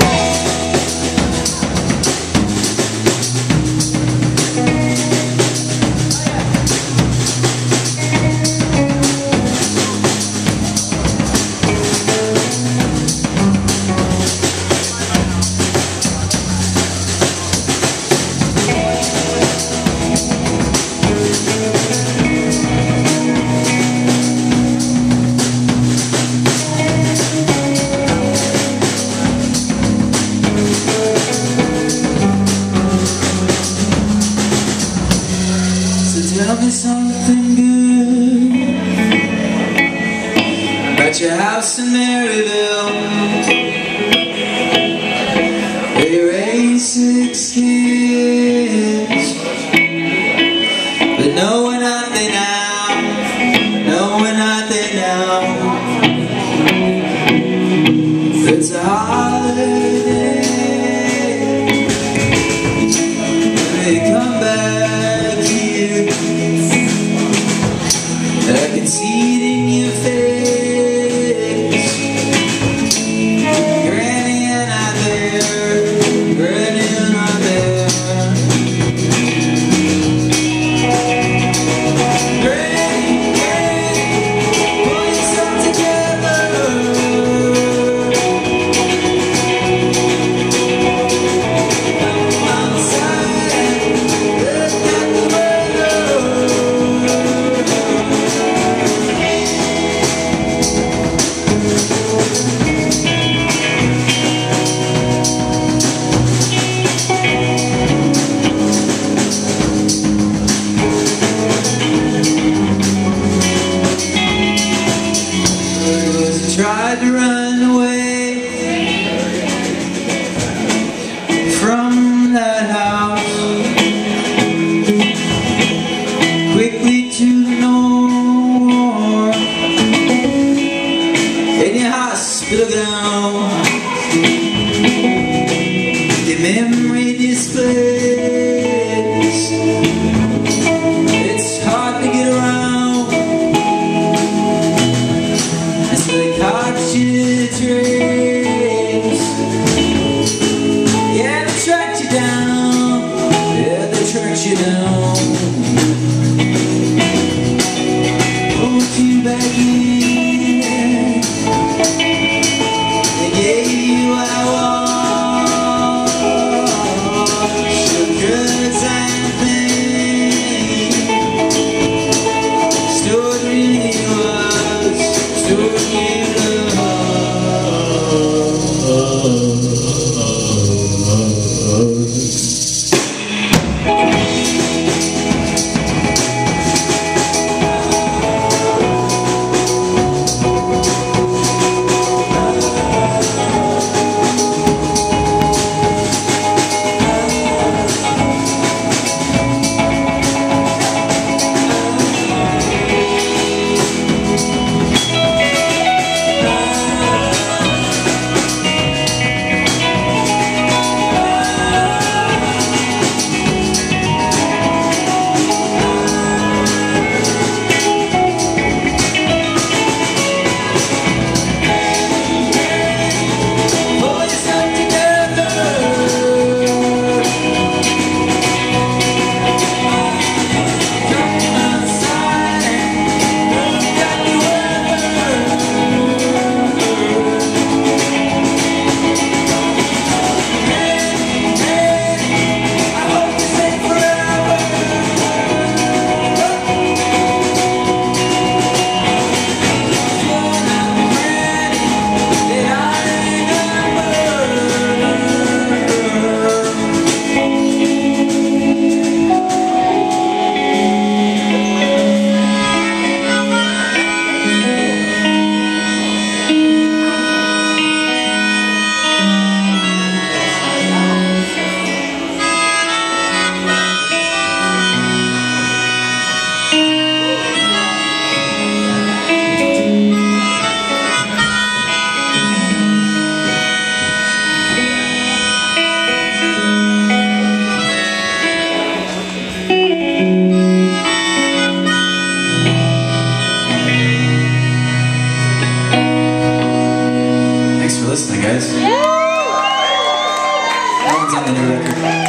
Tell something good. About your house in Maryville Where you raised six kids. But no one out there now. No one out there now. It's a holiday to run away from that house. Quickly to no more. In your hospital gown. The memory displays down. Yeah, they tracked you down. guys. Yeah. That one's on the new record.